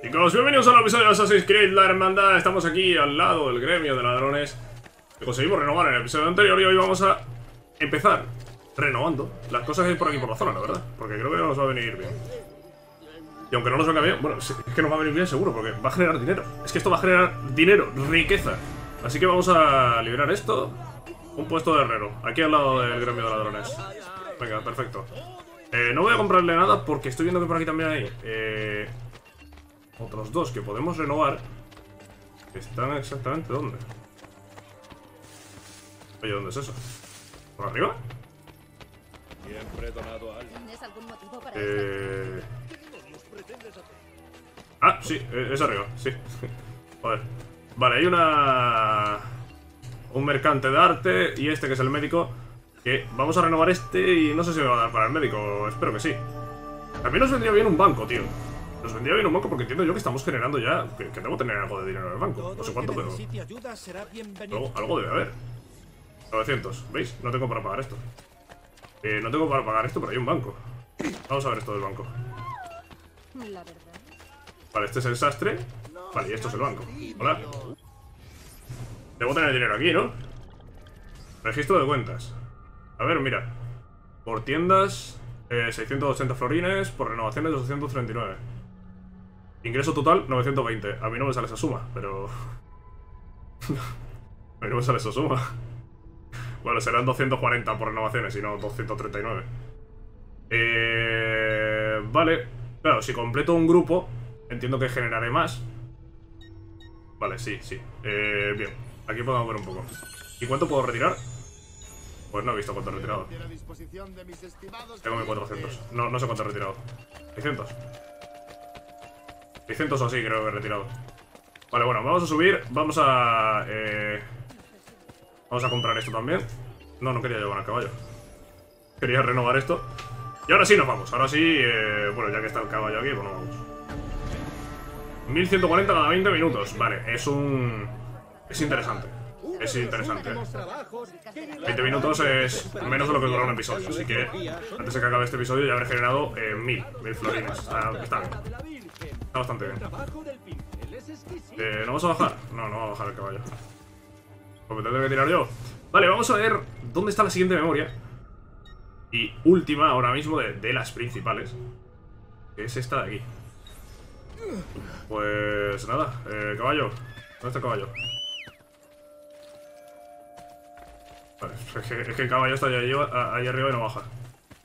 Chicos, bienvenidos a un episodio de Assassin's Creed La Hermandad. Estamos aquí al lado del gremio de ladrones conseguimos renovar en el episodio anterior y hoy vamos a empezar renovando las cosas que hay por aquí por la zona, la verdad. Porque creo que nos va a venir bien. Y aunque no nos venga bien, bueno, es que nos va a venir bien seguro, porque va a generar dinero. Es que esto va a generar dinero, riqueza. Así que vamos a liberar esto. Un puesto de herrero, aquí al lado del gremio de ladrones. Venga, perfecto. Eh, no voy a comprarle nada porque estoy viendo que por aquí también hay eh, otros dos que podemos renovar. ¿Están exactamente dónde? Oye, ¿dónde es eso? ¿Por arriba? Siempre donado algo. ¿Tienes algún motivo para Eh... Ah, sí, eh, es arriba, sí. Joder. Vale, hay una... Un mercante de arte y este que es el médico. Que vamos a renovar este y no sé si me va a dar para el médico. Espero que sí. También nos vendría bien un banco, tío. Nos vendría bien un banco porque entiendo yo que estamos generando ya... Que, que debo tener algo de dinero en el banco. No sé cuánto, pero... bienvenido. Algo, algo debe haber. 900, ¿veis? No tengo para pagar esto. Eh, no tengo para pagar esto, pero hay un banco. Vamos a ver esto del banco. Vale, este es el sastre. Vale, y esto es el banco. Hola. Debo tener dinero aquí, ¿no? Registro de cuentas. A ver, mira. Por tiendas, eh, 680 florines. Por renovaciones, 239. Ingreso total, 920. A mí no me sale esa suma, pero... A mí no me sale esa suma. Bueno, serán 240 por renovaciones y no 239. Eh, vale. Claro, si completo un grupo, entiendo que generaré más. Vale, sí, sí. Eh, bien, aquí podemos ver un poco. ¿Y cuánto puedo retirar? Pues no he visto cuánto he retirado. Tengo 1400. No, no sé cuánto he retirado. 600. 600 o así creo que he retirado. Vale, bueno, vamos a subir. Vamos a... Eh, vamos a comprar esto también. No, no quería llevar al caballo. Quería renovar esto. Y ahora sí nos vamos. Ahora sí, eh, bueno, ya que está el caballo aquí, pues nos vamos. 1140 cada 20 minutos. Vale, es un... Es interesante. Es interesante. 20 minutos es menos de lo que dura un episodio. Así que antes de que acabe este episodio ya habré generado eh, 1000. 1000 florines. Está, está bien. Está bastante bien. Eh, ¿No vamos a bajar? No, no va a bajar el caballo. Pues me tendré que tirar yo. Vale, vamos a ver dónde está la siguiente memoria. Y última ahora mismo de, de las principales. Que es esta de aquí. Pues nada, eh, caballo. ¿Dónde está el caballo? Vale, es que, es que el caballo está ahí arriba y no baja.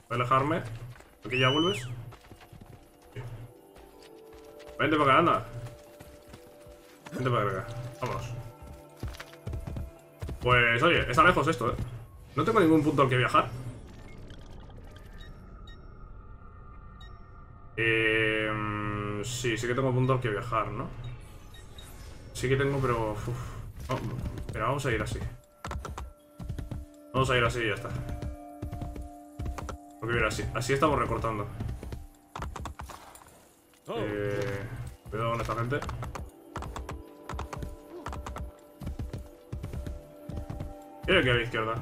Voy a alejarme. ¿Aquí ya vuelves? Vente para acá, anda. Vente para acá. Vámonos. Pues oye, está lejos esto, eh. No tengo ningún punto al que viajar. Eh, sí, sí que tengo punto al que viajar, ¿no? Sí que tengo, pero... uf. Pero vamos a ir así. Vamos a ir así y ya está. Porque mira, así, así estamos recortando. Eh, cuidado con esta gente. ¿Qué hay aquí a la izquierda?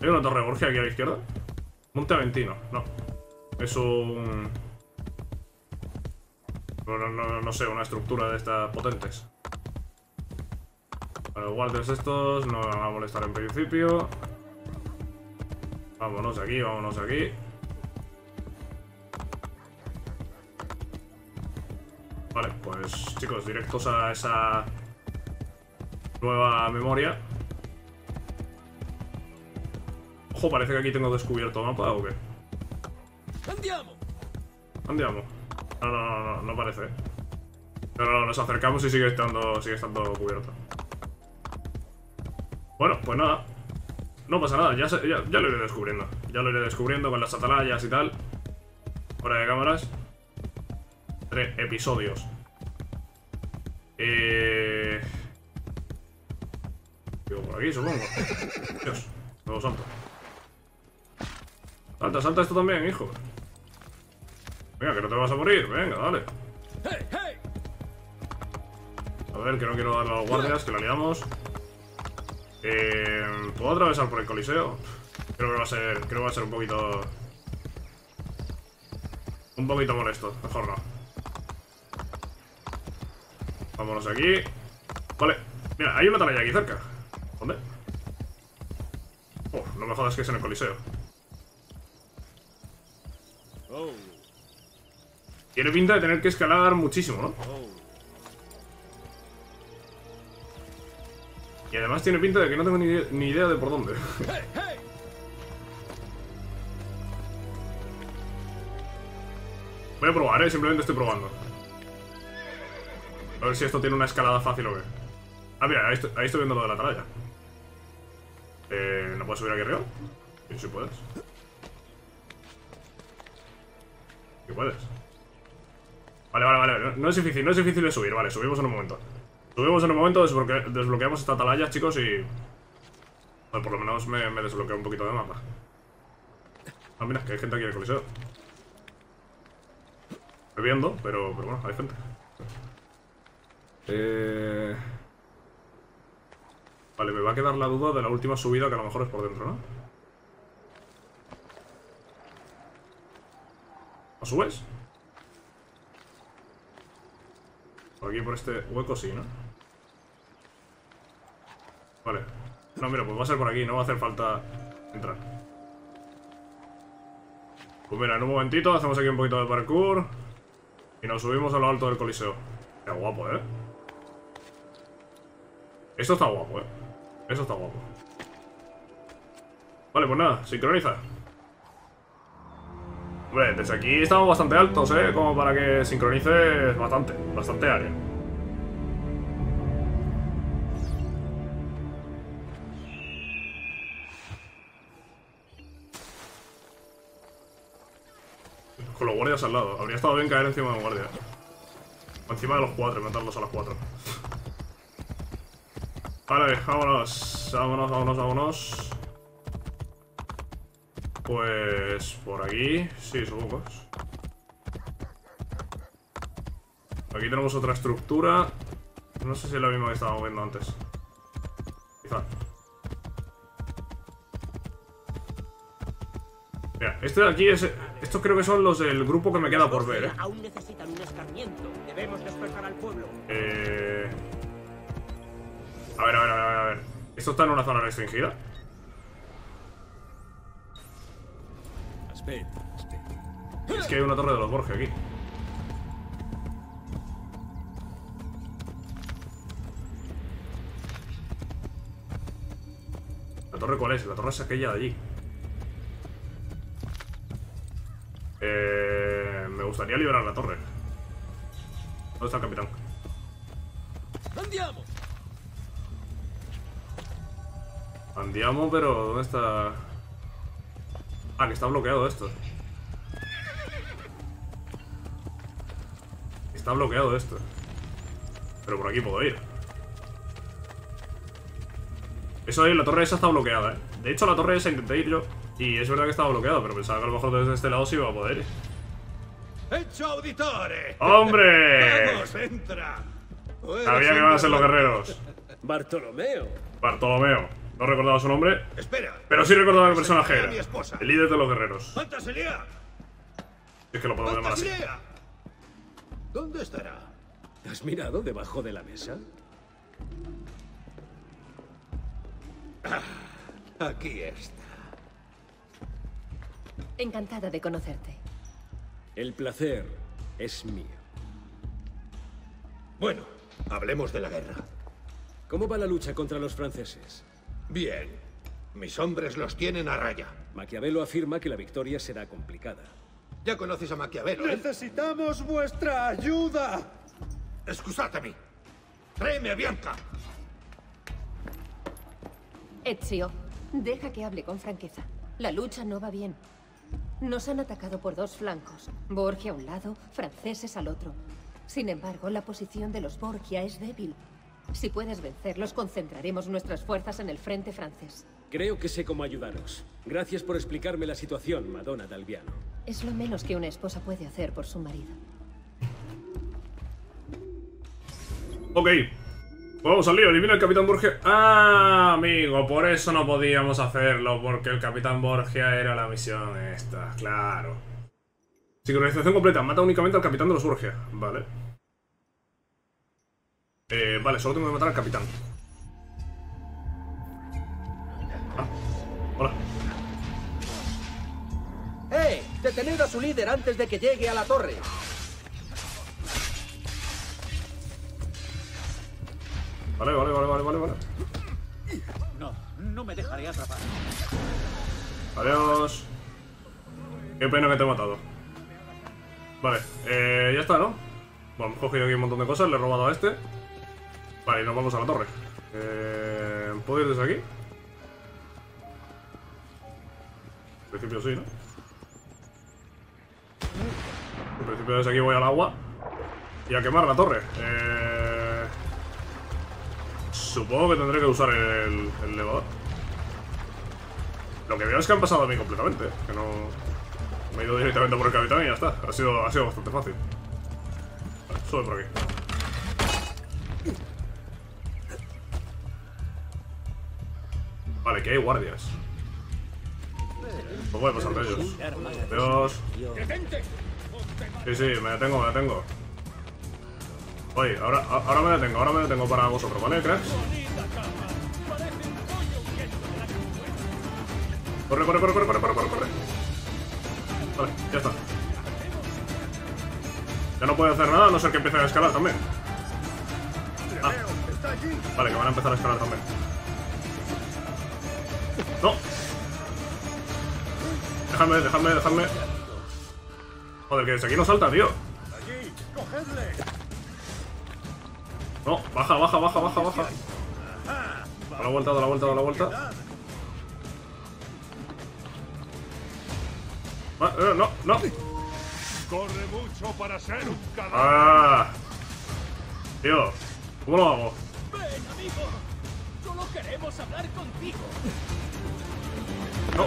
¿Hay una torre Borgia aquí a la izquierda? Monte Aventino, no. Es un... No, sé, una estructura de estas potentes. Los guardias estos no van a molestar en principio. Vámonos de aquí, vámonos de aquí. Chicos, directos a esa nueva memoria. Ojo, parece que aquí tengo descubierto mapa o qué. ¡Andiamo! Andiamo. No, no, no, no, no parece. No, no, nos acercamos y sigue estando, sigue estando cubierto. Bueno, pues nada. No pasa nada, ya, ya, ya lo iré descubriendo. Ya lo iré descubriendo con las atalayas y tal. Fuera de cámaras. Tres episodios. Eh... Por aquí, supongo. Dios, nuevo santo. Salta, salta esto también, hijo. Venga, que no te vas a morir. Venga, dale. A ver, que no quiero darle a los guardias, que la liamos. Eh, ¿Puedo atravesar por el coliseo? Creo que va a ser, creo que va a ser un poquito... Un poquito molesto, mejor no. Vámonos aquí. Vale. Mira, hay una atalaya aquí cerca. ¿Dónde? Oh, no me jodas que es en el coliseo. Tiene pinta de tener que escalar muchísimo, ¿no? Y además tiene pinta de que no tengo ni, ni idea de por dónde. Voy a probar, ¿eh? Simplemente estoy probando. A ver si esto tiene una escalada fácil o qué. Ah, mira, ahí estoy, viendo lo de la atalaya. Eh, ¿No puedes subir aquí arriba? Sí, sí puedes. Sí puedes. Vale, vale, vale. No, no es difícil, no es difícil de subir. Vale, subimos en un momento. Subimos en un momento, desbloque- desbloqueamos esta atalaya, chicos, y... Vale, por lo menos me, me desbloquea un poquito de mapa. Ah, mira, que hay gente aquí en el coliseo. Estoy viendo, pero, pero bueno, hay gente. Eh... Vale, me va a quedar la duda de la última subida, que a lo mejor es por dentro, ¿no? ¿No subes? Por aquí, por este hueco, sí, ¿no? Vale. No, mira, pues va a ser por aquí, no va a hacer falta entrar. Pues mira, en un momentito hacemos aquí un poquito de parkour y nos subimos a lo alto del coliseo. Qué guapo, ¿eh? Esto está guapo, ¿eh? Eso está guapo. Vale, pues nada, sincroniza. Hombre, desde aquí estamos bastante altos, ¿eh? Como para que sincronice bastante, bastante área. Con los guardias al lado. Habría estado bien caer encima de un guardia. Encima de los cuatro, matarlos a los cuatro. Vale, vámonos. Vámonos, vámonos, vámonos. Pues por aquí. Sí, supongo. Aquí tenemos otra estructura. No sé si es la misma que estábamos viendo antes. Quizá. Mira, este de aquí es. Estos creo que son los del grupo que me queda por ver, eh. Aún necesitan un escarmiento. Debemos despertar al pueblo. Eh... A ver, a ver, a ver, a ver. ¿Esto está en una zona restringida? Es que hay una torre de los Borges aquí. ¿La torre cuál es? La torre es aquella de allí. Eh, me gustaría liberar la torre. ¿Dónde está el capitán? Andiamo. Andiamo, pero ¿dónde está...? Ah, que está bloqueado esto. Está bloqueado esto. Pero por aquí puedo ir. Eso ahí, la torre esa está bloqueada, ¿eh? De hecho, la torre esa intenté ir yo. Y es verdad que estaba bloqueada, pero pensaba que a lo mejor desde este lado sí iba a poder ir. Hecho auditore. ¡Hombre! Vamos, entra. Sabía que iban a ser los guerreros. Bartolomeo. Bartolomeo. No recordaba su nombre, Espera. pero sí recordaba qué personaje era. mi esposa. El líder de los guerreros. Es que lo podemos llamar así. ¿Dónde estará? ¿Has mirado debajo de la mesa? Aquí está. Encantada de conocerte. El placer es mío. Bueno, hablemos de la guerra. ¿Cómo va la lucha contra los franceses? Bien. Mis hombres los tienen a raya. Maquiavelo afirma que la victoria será complicada. Ya conoces a Maquiavelo, ¿eh? Necesitamos vuestra ayuda. Excusatemi. Tráeme a Bianca. Ezio, deja que hable con franqueza. La lucha no va bien. Nos han atacado por dos flancos. Borgia a un lado, franceses al otro. Sin embargo, la posición de los Borgia es débil. Si puedes vencerlos, concentraremos nuestras fuerzas en el frente francés. Creo que sé cómo ayudaros. Gracias por explicarme la situación, Madonna Dalviano. Es lo menos que una esposa puede hacer por su marido. Ok. Vamos al lío, elimina al Capitán Borgia. Ah, amigo, por eso no podíamos hacerlo, porque el Capitán Borgia era la misión esta, claro. Sincronización completa. Mata únicamente al capitán de los Urgia. Vale. Eh, vale, solo tengo que matar al capitán. Ah, hola. ¡Eh! Detened a su líder antes de que llegue a la torre. Vale, vale, vale, vale, vale, vale. No, no me dejaré atrapar. Adiós. Qué pena que te he matado. Vale, eh, ya está, ¿no? Bueno, hemos cogido aquí un montón de cosas, le he robado a este. Vale, nos vamos a la torre. Eh, ¿Puedo ir desde aquí? En principio sí, ¿no? En principio desde aquí voy al agua. Y a quemar la torre. Eh, supongo que tendré que usar el, el elevador. Lo que veo es que han pasado a mí completamente, que no... Me he ido directamente por el capitán y ya está. Ha sido, ha sido bastante fácil. Vale, sube por aquí. Vale, que hay guardias. No puede pasar de ellos. Adiós. Sí, sí, me detengo, me detengo. Oye, ahora, ahora me detengo, ahora me detengo para vosotros, ¿vale, cracks? Corre, corre, corre, corre, corre, corre, corre. Vale, ya está. Ya no puede hacer nada a no ser que empiecen a escalar también. Ah. Vale, que van a empezar a escalar también. ¡No! Déjame, déjame, déjame. Joder, que desde aquí no salta, tío. No, baja, baja, baja, baja, baja. Da la vuelta, da la vuelta, da la vuelta. Ah, eh, no, no. Corre mucho para ser un cadáver. Ah. Tío, ¿cómo lo hago? ¡Ven, amigo! ¡Solo queremos hablar contigo! No.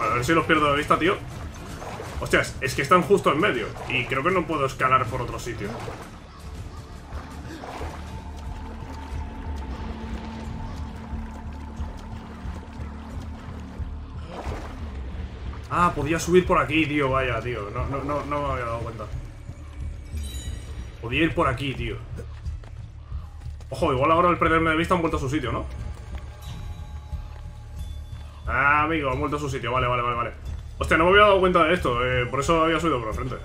A ver si los pierdo de vista, tío. Hostias, es que están justo en medio. Y creo que no puedo escalar por otro sitio. Ah, podía subir por aquí, tío, vaya, tío. No, no, no, no me había dado cuenta. Podía ir por aquí, tío. Ojo, igual ahora al perderme de vista han vuelto a su sitio, ¿no? Ah, amigo, han vuelto a su sitio. Vale, vale, vale, vale. Hostia, no me había dado cuenta de esto. eh, por eso había subido por el frente.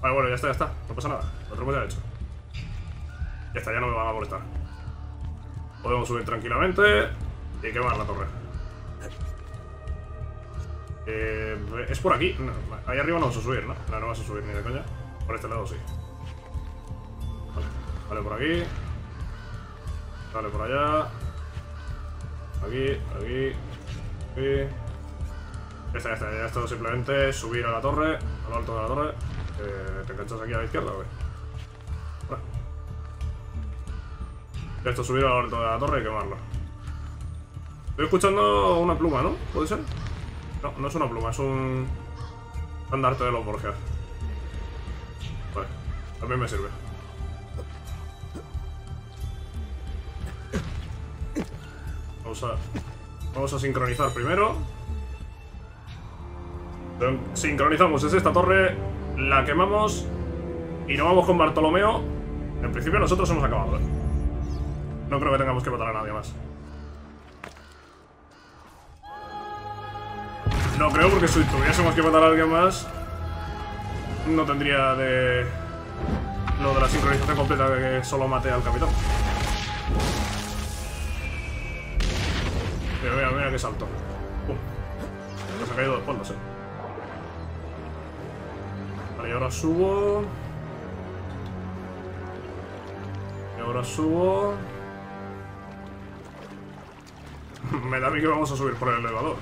Vale, bueno, ya está, ya está. No pasa nada. Lo tenemos ya hecho. Ya está, ya no me van a molestar. Podemos subir tranquilamente y quemar la torre. Eh, es por aquí. No, ahí arriba no vas a subir, ¿no? No, no vas a subir ni de coña. Por este lado sí. Vale, vale por aquí. Vale por allá. Aquí, aquí, aquí. Ya está, ya está. Es simplemente subir a la torre, a lo alto de la torre. Eh, ¿Te enganchas aquí a la izquierda o qué? Ya esto subir a lo alto de la torre y quemarla. Estoy escuchando una pluma, ¿no? ¿Puede ser? No, no es una pluma, es un estandarte de los Borgias. Vale, también me sirve. Vamos a, vamos a sincronizar primero. Sincronizamos, es esta torre, la quemamos y nos vamos con Bartolomeo. En principio nosotros hemos acabado. ¿eh? No creo que tengamos que matar a nadie más. No creo, porque si tuviésemos que matar a alguien más, no tendría de lo de la sincronización completa que solo mate al capitán. Mira, mira, mira qué salto. Pum. Nos ha caído de espaldas, eh. Vale, y ahora subo. Y ahora subo. Me da a mí que vamos a subir por el elevador.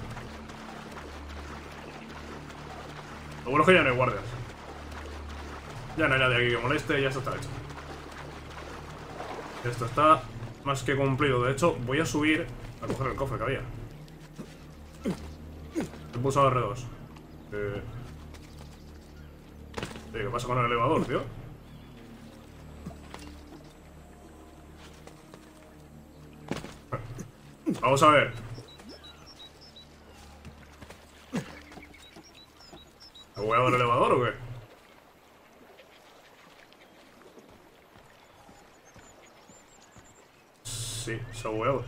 Lo bueno es que ya no hay guardias. Ya no hay nadie aquí que moleste, ya está hecho. Esto está más que cumplido. De hecho, voy a subir a coger el cofre que había. He pulsado R2. Eh. Eh, ¿Qué pasa con el elevador, tío? Vamos a ver. ¿Me voy a dar el elevador o qué? Sí, se ha bugueado.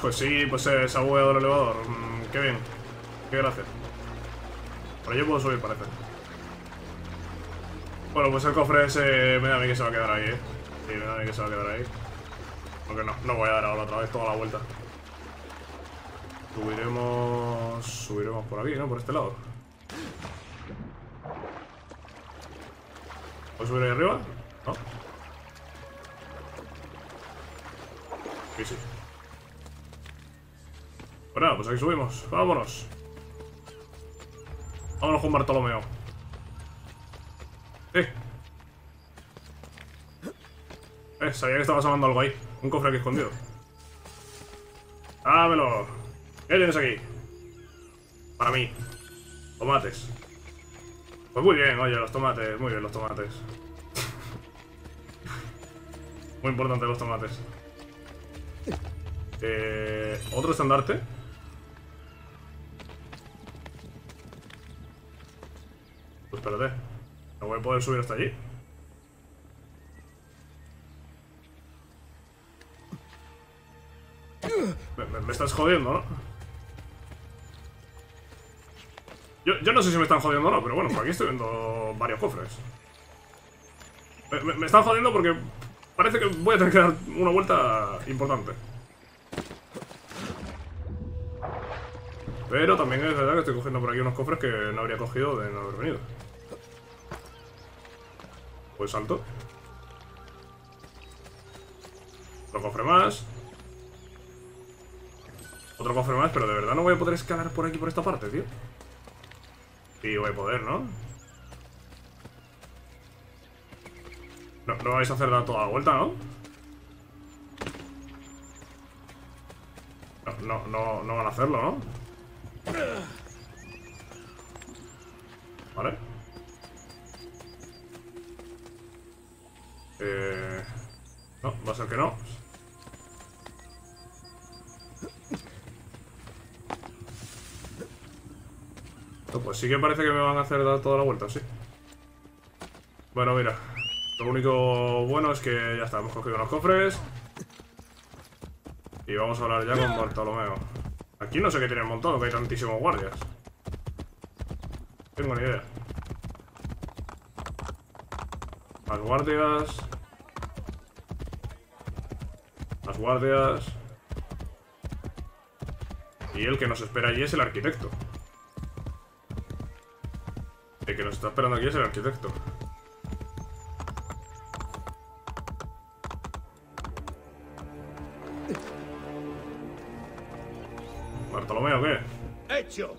Pues sí, pues se ha bugueado el elevador. Mm, qué bien. Qué gracia. Por yo puedo subir, parece. Bueno, pues el cofre ese me da a mí que se va a quedar ahí, eh. Sí, me da a mí que se va a quedar ahí. Porque no, no voy a dar ahora otra vez toda la vuelta. Subiremos... Subiremos por aquí, ¿no? Por este lado. ¿Puedo subir ahí arriba? No. Sí, sí. Pues nada, pues aquí subimos. Vámonos. Vámonos con Bartolomeo. Eh. Eh, sabía que estaba sonando algo ahí. Un cofre aquí escondido. Dámelo. ¿Qué tienes aquí? Para mí. Tomates. Pues muy bien, oye, los tomates. Muy bien, los tomates. muy importante los tomates. Eh, ¿Otro estandarte? Pues espérate. No voy a poder subir hasta allí. Me, me- me estás jodiendo, ¿no? Yo, no sé si me están jodiendo o no, pero bueno, por aquí estoy viendo varios cofres. Me, me- me están jodiendo porque parece que voy a tener que dar una vuelta importante. Pero también es verdad que estoy cogiendo por aquí unos cofres que no habría cogido de no haber venido. Pues salto. Otro cofre más. Otro cofre más, pero de verdad no voy a poder escalar por aquí, por esta parte, tío. Sí, voy a poder, ¿no? No, vais a hacer dar toda la vuelta, ¿no? No, no, no, no van a hacerlo, ¿no? Vale. Eh... No, va a ser que no. Pues sí que parece que me van a hacer dar toda la vuelta, sí. Bueno, mira. Lo único bueno es que ya está, hemos cogido los cofres. Y vamos a hablar ya con Bartolomeo. Aquí no sé qué tienen montado, que hay tantísimos guardias. Tengo ni idea. Más guardias. Más guardias. Y el que nos espera allí es el arquitecto. Nos está esperando aquí es el arquitecto. Bartolomeo, ¿qué? ¡Hecho!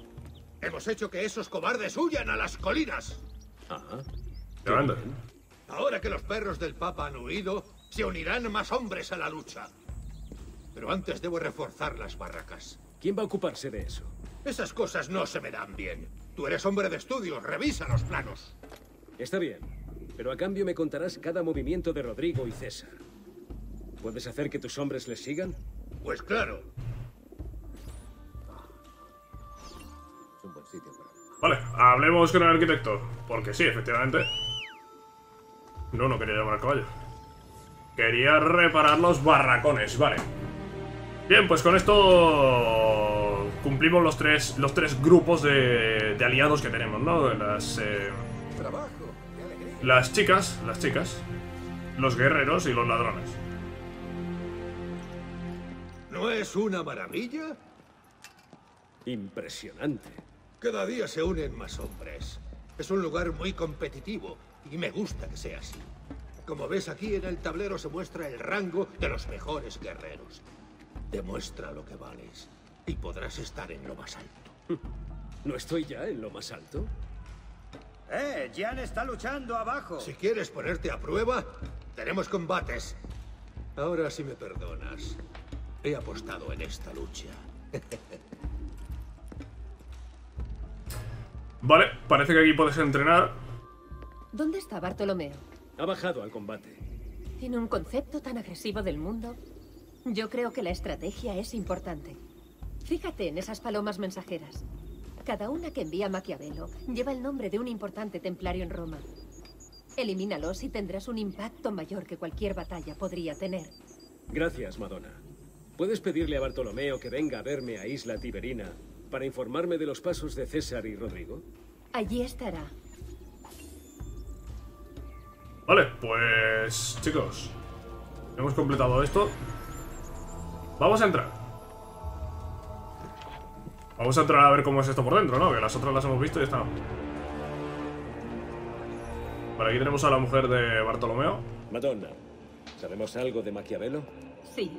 Hemos hecho que esos cobardes huyan a las colinas. Ajá. Ahora que los perros del Papa han huido, se unirán más hombres a la lucha. Pero antes debo reforzar las barracas. ¿Quién va a ocuparse de eso? Esas cosas no se me dan bien. Tú eres hombre de estudios, revisa los planos. Está bien, pero a cambio me contarás cada movimiento de Rodrigo y César. ¿Puedes hacer que tus hombres les sigan? Pues claro. Vale, hablemos con el arquitecto. Porque sí, efectivamente. No, no quería llamar al caballo. Quería reparar los barracones, vale. Bien, pues con esto cumplimos los tres, los tres grupos de, de aliados que tenemos, ¿no? Las, eh, las chicas, las chicas, los guerreros y los ladrones. ¿No es una maravilla? Impresionante. Cada día se unen más hombres. Es un lugar muy competitivo y me gusta que sea así. Como ves aquí en el tablero se muestra el rango de los mejores guerreros. Demuestra lo que vales y podrás estar en lo más alto. ¿No estoy ya en lo más alto? ¡Eh! Jan está luchando abajo. Si quieres ponerte a prueba, tenemos combates. Ahora si me perdonas, he apostado en esta lucha. Vale, parece que aquí puedes entrenar. ¿Dónde está Bartolomeo? Ha bajado al combate. Tiene un concepto tan agresivo del mundo. Yo creo que la estrategia es importante. Fíjate en esas palomas mensajeras. Cada una que envía Maquiavelo lleva el nombre de un importante templario en Roma. Elimínalos y tendrás un impacto mayor que cualquier batalla podría tener. Gracias, Madonna. ¿Puedes pedirle a Bartolomeo que venga a verme a Isla Tiberina para informarme de los pasos de César y Rodrigo? Allí estará. Vale, pues chicos, hemos completado esto. Vamos a entrar. Vamos a entrar a ver cómo es esto por dentro, ¿no? Que las otras las hemos visto y ya está. Vale, aquí tenemos a la mujer de Bartolomeo. Madonna, ¿sabemos algo de Maquiavelo? Sí.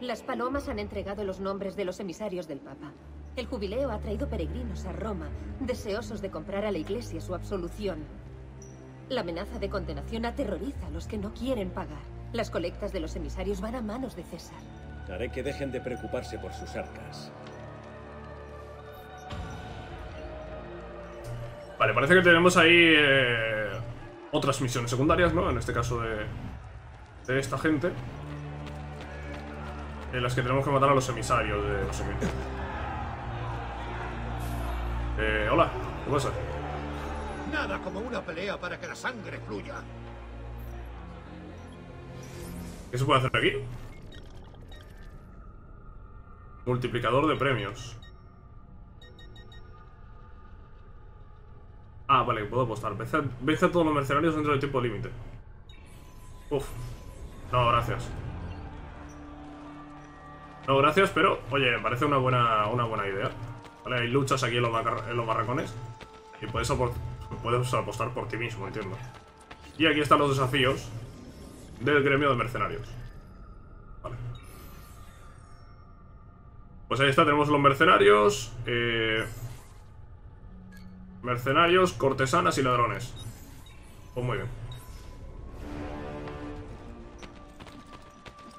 Las palomas han entregado los nombres de los emisarios del Papa. El jubileo ha traído peregrinos a Roma, deseosos de comprar a la iglesia su absolución. La amenaza de condenación aterroriza a los que no quieren pagar. Las colectas de los emisarios van a manos de César. Haré que dejen de preocuparse por sus arcas. Vale, parece que tenemos ahí eh, otras misiones secundarias, ¿no? En este caso de, de esta gente. En las que tenemos que matar a los emisarios de los emisarios. Eh, hola, ¿qué pasa? Nada como una pelea para que la sangre fluya. ¿Qué se puede hacer aquí? Multiplicador de premios. Ah, vale, puedo apostar. Vence vence a todos los mercenarios dentro del tiempo límite. Uf. No, gracias. No, gracias, pero, oye, me parece una buena, una buena idea. Vale, hay luchas aquí en los, en los barracones. Y puedes, puedes apostar por ti mismo, entiendo. Y aquí están los desafíos del gremio de mercenarios. Vale. Pues ahí está, tenemos los mercenarios. eh, mercenarios, cortesanas y ladrones. Pues muy bien.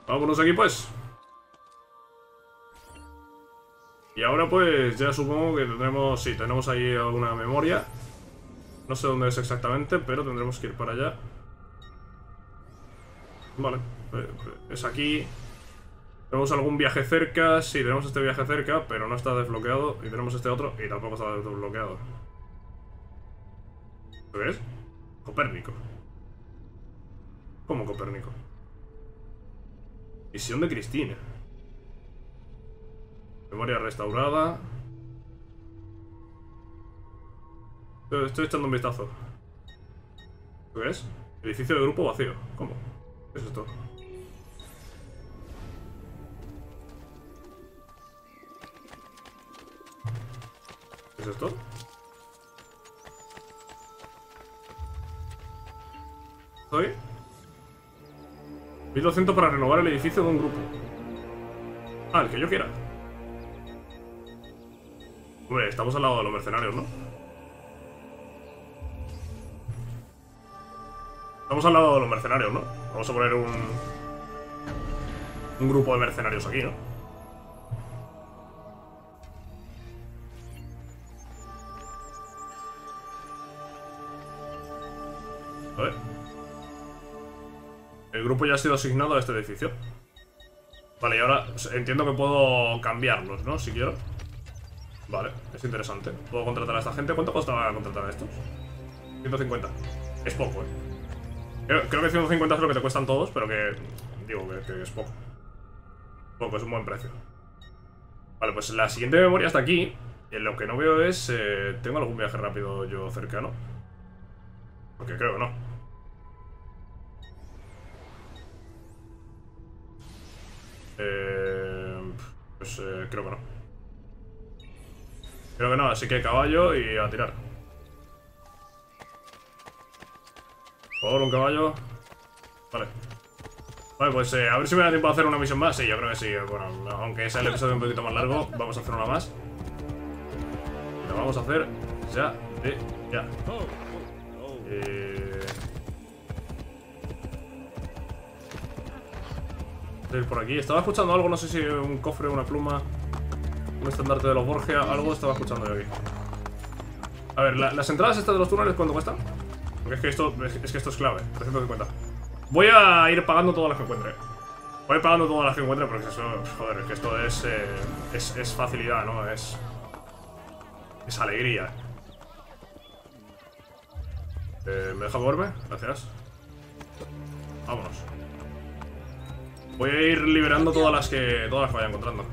Vámonos aquí pues. Y ahora pues ya supongo que tendremos... Sí, tenemos ahí alguna memoria. No sé dónde es exactamente, pero tendremos que ir para allá. Vale, eh, es aquí. Tenemos algún viaje cerca, sí, tenemos este viaje cerca, pero no está desbloqueado. Y tenemos este otro y tampoco está desbloqueado. ¿Lo ves? Copérnico. ¿Cómo Copérnico? Misión de Cristina. Memoria restaurada. Estoy echando un vistazo. ¿Lo ves? Edificio de grupo vacío. ¿Cómo? ¿Qué es esto? ¿Qué es esto? ¿Estoy? 1200 para renovar el edificio de un grupo. Ah, el que yo quiera. Hombre, estamos al lado de los mercenarios, ¿no? Estamos al lado de los mercenarios, ¿no? Vamos a poner un... Un grupo de mercenarios aquí, ¿no? Grupo ya ha sido asignado a este edificio. Vale, y ahora entiendo que puedo cambiarlos, ¿no? Si quiero. Vale, es interesante. Puedo contratar a esta gente. ¿Cuánto costaba contratar a estos? 150. Es poco, ¿eh? Creo, que 150 es lo que te cuestan todos, pero que... Digo que, es poco. Poco, es un buen precio. Vale, pues la siguiente memoria está aquí. Y lo que no veo es... eh, ¿Tengo algún viaje rápido yo cercano? Porque creo que no. Eh, pues eh, creo que no. Creo que no, así que caballo y a tirar. Por un caballo. Vale. Vale, pues eh, a ver si me da tiempo a hacer una misión más. Sí, yo creo que sí. Bueno, aunque sea el episodio un poquito más largo, vamos a hacer una más. Lo vamos a hacer ya de ya. A por aquí. Estaba escuchando algo, no sé si un cofre, una pluma, un estandarte de los Borgia, algo estaba escuchando yo aquí. A ver, la- las entradas estas de los túneles, ¿cuánto cuestan? Porque es que esto es, que esto es clave, 350. Voy a ir pagando todas las que encuentre. Voy pagando todas las que encuentre porque eso, joder, es que esto es, eh, es facilidad, ¿no? Es, es alegría. Eh, ¿Me deja moverme? Gracias. Vámonos. Voy a ir liberando todas las que todas las que vaya encontrando.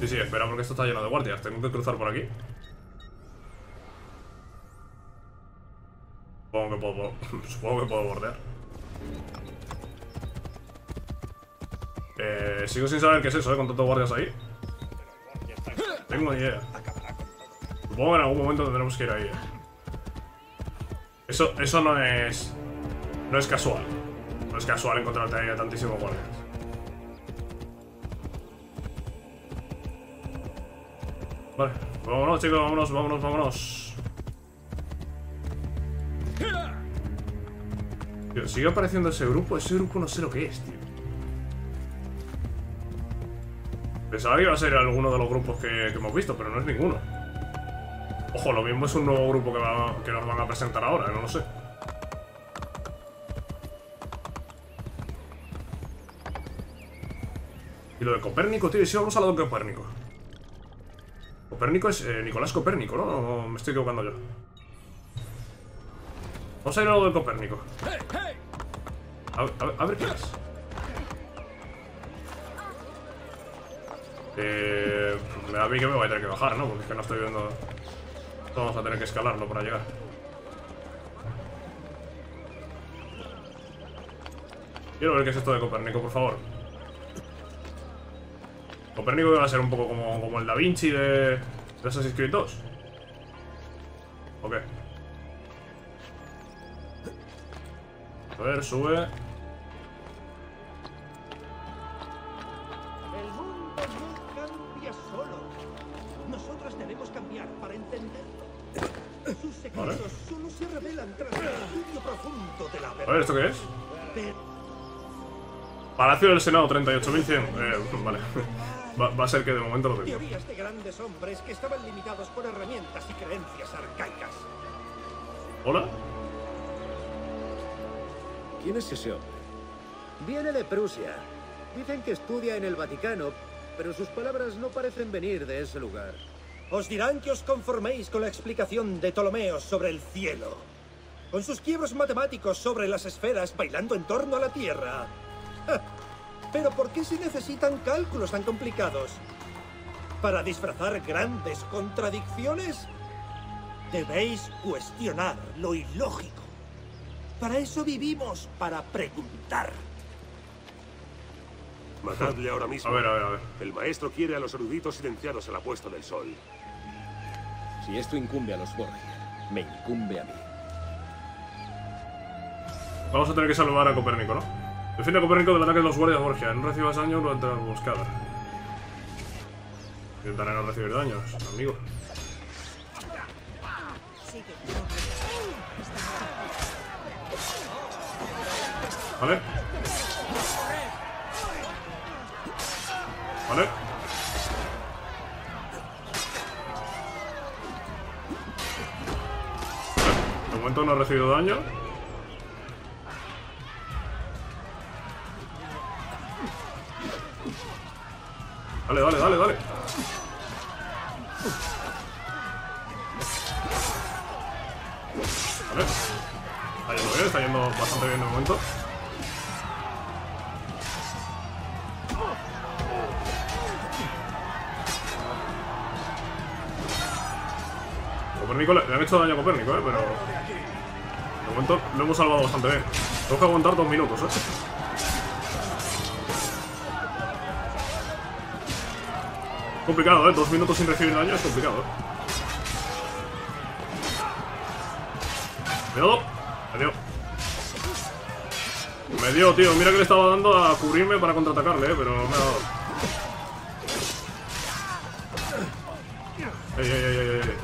Sí, sí, espera porque esto está lleno de guardias. Tengo que cruzar por aquí. Supongo que puedo, supongo que puedo bordear. Eh, sigo sin saber qué es eso, ¿eh? Con tantos guardias ahí. Tengo ni idea. Supongo que en algún momento tendremos que ir ahí. eh. Eso, eso no es... No es casual. No es casual encontrarte ahí a tantísimos guardias. Vale, vámonos chicos, vámonos, vámonos, vámonos. Tío, sigue apareciendo ese grupo, ese grupo no sé lo que es, tío. Pensaba que iba a ser alguno de los grupos que, hemos visto, pero no es ninguno. Ojo, lo mismo es un nuevo grupo que, va- que nos van a presentar ahora, no lo sé. Lo de Copérnico, tío, si vamos a lo de Copérnico. Copérnico es eh, Nicolás Copérnico, ¿no? ¿O me estoy equivocando yo? Vamos a ir a lo de Copérnico. A, a- a ver qué es. Eh, me da a mí que me voy a tener que bajar, ¿no? Porque es que no estoy viendo... Vamos a tener que escalarlo para llegar. Quiero ver qué es esto de Copérnico, por favor. Copérnico que va a ser un poco como, como el Da Vinci de, de Assassin's Creed 2. ¿O qué? A ver, sube. El mundo no cambia solo. Nosotros debemos cambiar para entenderlo. Sus secretos Vale. solo se revelan tras el estudio profundo de la A ver, verdad. ¿esto qué es? Palacio del Senado, 38.100. Eh, vale. Va, va a ser que de momento lo tengo. teorías de grandes hombres que estaban limitados por herramientas y creencias arcaicas. ¿Hola? ¿Quién es ese hombre? Viene de Prusia. Dicen que estudia en el Vaticano, pero sus palabras no parecen venir de ese lugar. Os dirán que os conforméis con la explicación de Ptolomeo sobre el cielo. Con sus quiebros matemáticos sobre las esferas bailando en torno a la Tierra. Pero ¿por qué se necesitan cálculos tan complicados? ¿Para disfrazar grandes contradicciones? Debéis cuestionar lo ilógico. Para eso vivimos, para preguntar. Matadle ahora mismo. A ver, a ver, a ver. El maestro quiere a los eruditos silenciados a la puesta del sol. Si esto incumbe a los Borgia, me incumbe a mí. Vamos a tener que salvar a Copérnico, ¿no? Defiende a Copérnico del ataque de los guardias Borgia. No recibas daño durante la emboscada. Intentaré no recibir daños, amigo. Vale. Vale. De momento no he recibido daño. Dale, dale, dale, dale. Vale. Está yendo bien, está yendo bastante bien de momento. Copérnico le, le han hecho daño a Copérnico, eh, pero. De momento lo hemos salvado bastante bien. Tengo que aguantar dos minutos, eh. Complicado, ¿eh? Dos minutos sin recibir daño es complicado, ¿eh? Cuidado. Me dio. Me dio, tío. Mira que le estaba dando a cubrirme para contraatacarle, ¿eh? Pero me ha dado. Ey, ey, ey, ey, ey.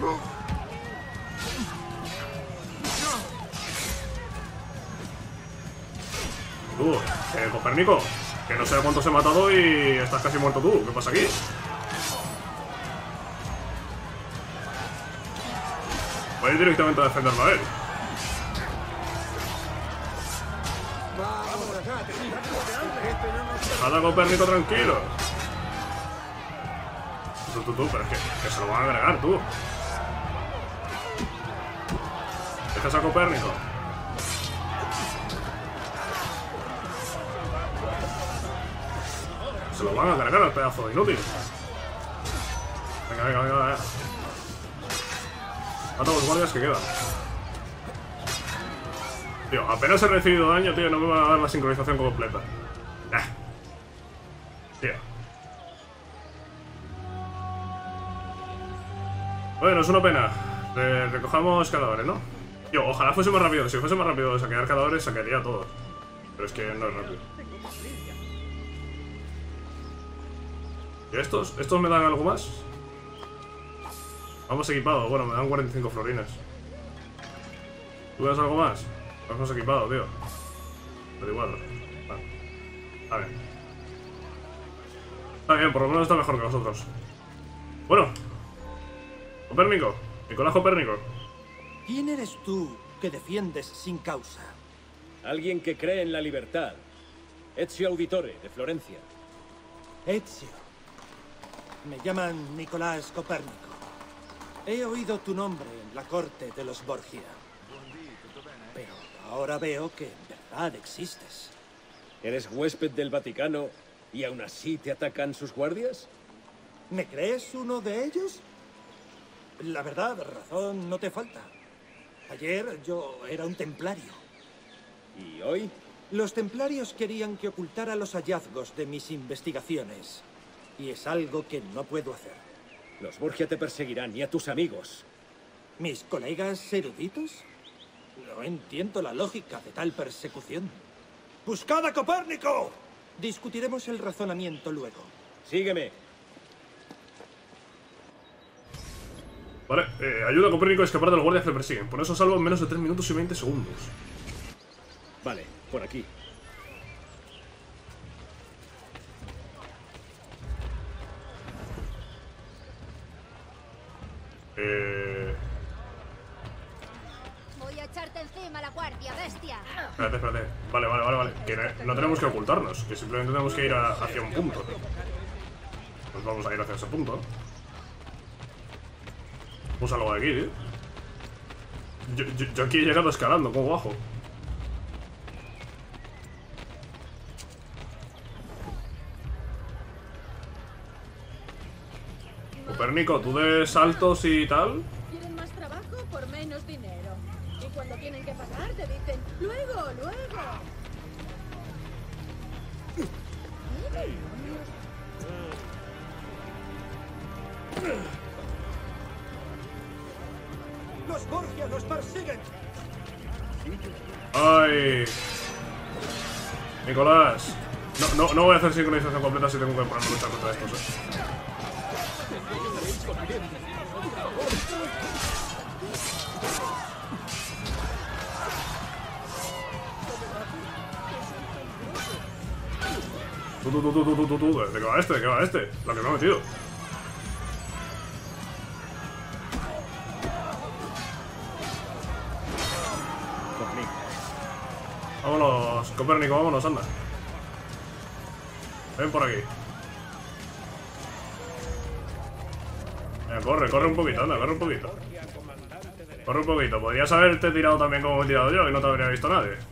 Tú, eh, Copérnico, que no sé cuántos he matado y estás casi muerto tú. ¿Qué pasa aquí? Voy directamente a defenderlo a él. Dejad a Copérnico tranquilo. Tú, tú, tú, pero es que, que se lo van a agregar, tú. Dejas a Copérnico. Se lo van a cargar al pedazo de inútil. Venga, venga, venga, venga. A todos los guardias que quedan. Tío, apenas he recibido daño, tío, no me va a dar la sincronización completa. Ah. Tío. Bueno, es una pena. Re- recojamos cadáveres, ¿no? Tío, ojalá fuese más rápido. Si fuese más rápido saquear cadáveres, saquearía a todos. Pero es que no es rápido. ¿Y estos? ¿Estos me dan algo más? Vamos equipados. Bueno, me dan 45 florines. ¿Tú ves algo más? Vamos equipados, tío. Pero igual. Vale. Está bien. Está bien, por lo menos está mejor que nosotros. Bueno. Copérnico. Nicolás Copérnico. ¿Quién eres tú que defiendes sin causa? Alguien que cree en la libertad. Ezio Auditore, de Florencia. Ezio. Me llaman Nicolás Copérnico. He oído tu nombre en la corte de los Borgia. Pero ahora veo que en verdad existes. ¿Eres huésped del Vaticano y aún así te atacan sus guardias? ¿Me crees uno de ellos? La verdad, razón no te falta. Ayer yo era un templario. ¿Y hoy? Los templarios querían que ocultara los hallazgos de mis investigaciones. Y es algo que no puedo hacer. Los Borgia te perseguirán y a tus amigos. ¿Mis colegas eruditos? No entiendo la lógica de tal persecución. ¡Buscad a Copérnico! Discutiremos el razonamiento luego. Sígueme. Vale, eh, ayuda a Copérnico a escapar de los guardias que le persiguen. Por eso salvo en menos de 3 minutos y 20 segundos. Vale, por aquí. Eh... Voy a echarte encima la guardia, bestia. Espérate, espérate. Vale, vale, vale, vale. Que no, tenemos que ocultarnos, que simplemente tenemos que ir hacia un punto. Pues vamos a ir hacia ese punto. Vamos a algo de aquí, tío. Yo, yo- yo aquí he llegado escalando, como bajo. Copérnico, ¿tú de saltos y tal? Quieren más trabajo por menos dinero. Y cuando tienen que pagar te dicen, luego, luego. ¡Los Borgia nos persiguen! ¡Ay! Nicolás. No, no, no voy a hacer sincronización completa si tengo que ponerme a luchar contra estos. eh. Tú, tú, tú, tú, tú, tú. ¿De qué va este? ¿De qué va este? Lo que me ha metido. Vámonos, Copérnico, vámonos, anda. Ven por aquí. Corre, corre un poquito, anda, corre un poquito. Corre un poquito. Podrías haberte tirado también como me he tirado yo, y no te habría visto nadie.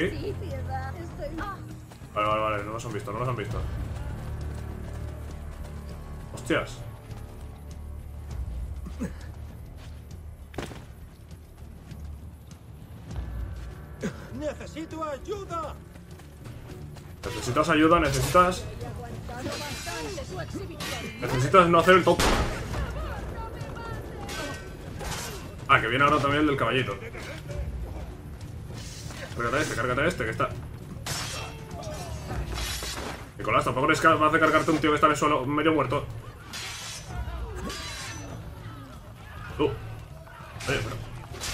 Ahí. Sí, piedad, estoy... Vale, vale, vale, no nos han visto, no nos han visto. Hostias. ¡Necesito ayuda! Necesitas ayuda, necesitas. Necesitas no hacer el top. Ah, que viene ahora también el del caballito. Cárgate este, cárgate este, que está. Nicolás, tampoco eres capaz de cargarte un tío que está en el suelo medio muerto. Tú. Oye.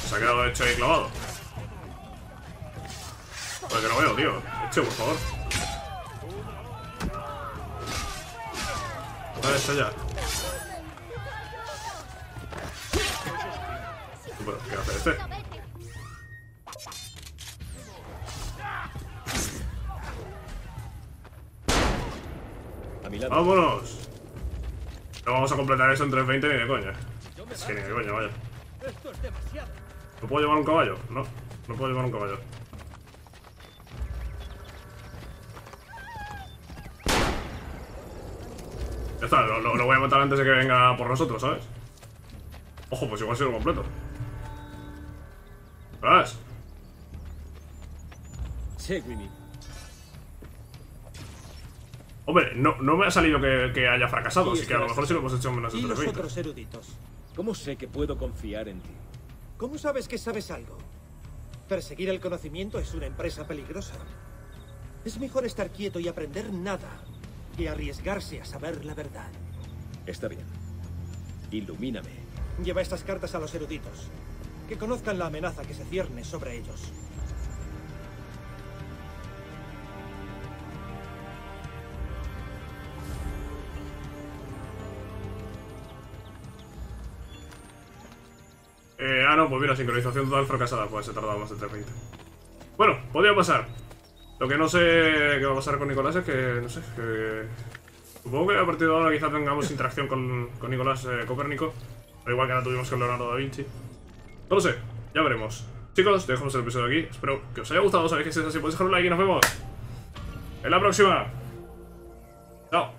Se ha quedado hecho ahí clavado. Joder, que no veo, tío. Eche, por favor. ¿Dónde está ya? ¡Vámonos! No vamos a completar eso en 3.20 ni de coña. Es que ni de coña, vaya. Esto es demasiado. ¿No puedo llevar un caballo? No, no puedo llevar un caballo. Ya está, lo, lo- lo voy a matar antes de que venga por nosotros, ¿sabes? Ojo, pues igual si lo completo. ¿Sabes? Seguimi. Hombre, no, no me ha salido que, que haya fracasado, así que a lo mejor sí lo hemos hecho en menos de ¿Y los 3.20. otros eruditos? ¿Cómo sé que puedo confiar en ti? ¿Cómo sabes que sabes algo? Perseguir el conocimiento es una empresa peligrosa. Es mejor estar quieto y aprender nada que arriesgarse a saber la verdad. Está bien. Ilumíname. Lleva estas cartas a los eruditos. Que conozcan la amenaza que se cierne sobre ellos. Pues mira, sincronización total fracasada. Pues se tardaba más de 3.20. Bueno, podría pasar. Lo que no sé qué va a pasar con Nicolás es que, no sé, que... Supongo que a partir de ahora quizá tengamos interacción con, Nicolás eh, Copérnico. Al igual que ahora tuvimos con Leonardo da Vinci. No lo sé, ya veremos. Chicos, dejamos el episodio aquí. Espero que os haya gustado. Sabéis que si es así, podéis dejar un like y nos vemos. En la próxima. Chao.